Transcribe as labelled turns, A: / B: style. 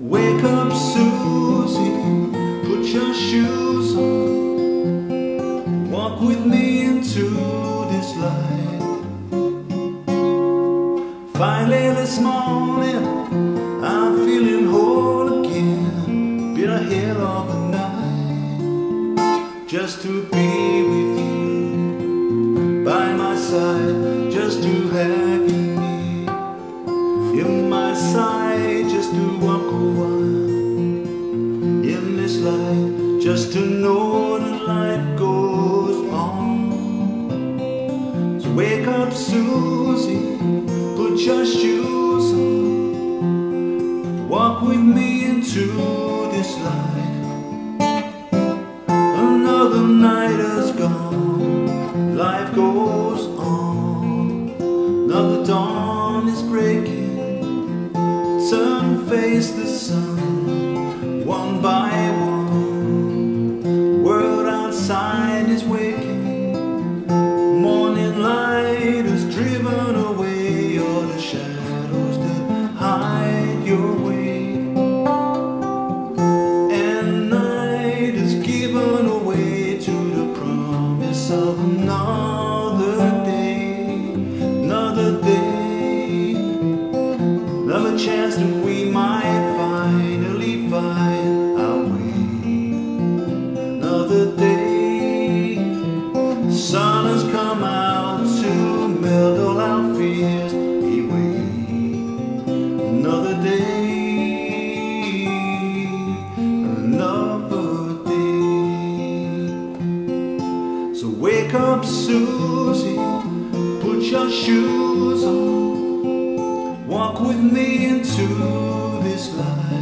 A: Wake up, Susie, put your shoes on. Walk with me into this light. Finally, this morning, I'm feeling whole again. Been a hell of a night just to be with you by my side, just to have you in my side, just to walk a while in this life, just to know that life goes on. So wake up, Susie, put your shoes on, walk with me into this light. Sun face the sun, one by one. World outside is waking. Morning light is driven away, all the shadows that hide your way. And night is given away to the promise of night. chance that we might finally find our way. Another day, sun has come out to melt all our fears away. Another day, another day. So wake up, Susie, put your shoes on walk with me into this life.